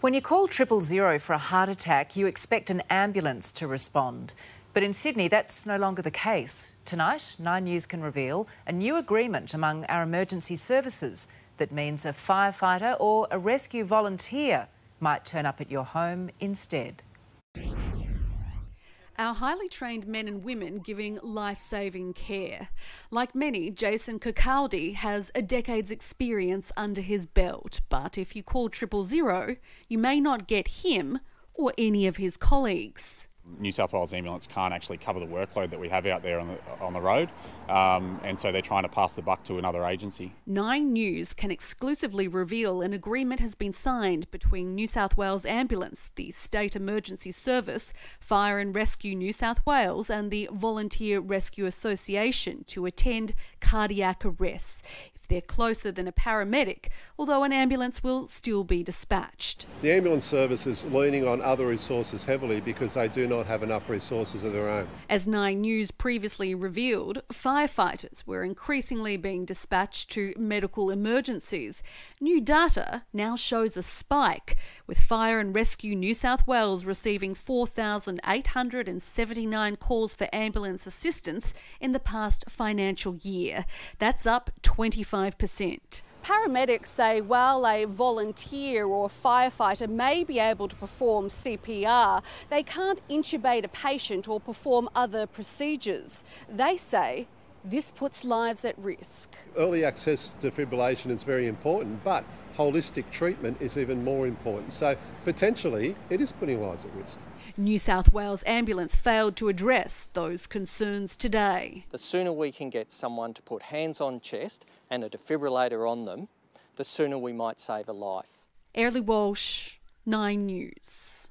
When you call triple zero for a heart attack, you expect an ambulance to respond. But in Sydney, that's no longer the case. Tonight, Nine News can reveal a new agreement among our emergency services that means a firefighter or a rescue volunteer might turn up at your home instead. Our highly trained men and women giving life saving care. Like many, Jason Cacaldi has a decade's experience under his belt, but if you call triple zero, you may not get him or any of his colleagues. New South Wales Ambulance can't actually cover the workload that we have out there on the, on the road, um, and so they're trying to pass the buck to another agency. Nine News can exclusively reveal an agreement has been signed between New South Wales Ambulance, the State Emergency Service, Fire and Rescue New South Wales, and the Volunteer Rescue Association to attend cardiac arrests they're closer than a paramedic, although an ambulance will still be dispatched. The ambulance service is leaning on other resources heavily because they do not have enough resources of their own. As Nine News previously revealed, firefighters were increasingly being dispatched to medical emergencies. New data now shows a spike, with Fire and Rescue New South Wales receiving 4,879 calls for ambulance assistance in the past financial year. That's up 25 5%. Paramedics say while a volunteer or firefighter may be able to perform CPR, they can't intubate a patient or perform other procedures. They say this puts lives at risk. Early access to fibrillation is very important, but holistic treatment is even more important. So potentially it is putting lives at risk. New South Wales Ambulance failed to address those concerns today. The sooner we can get someone to put hands on chest and a defibrillator on them, the sooner we might save a life. Airlie Walsh, 9 News.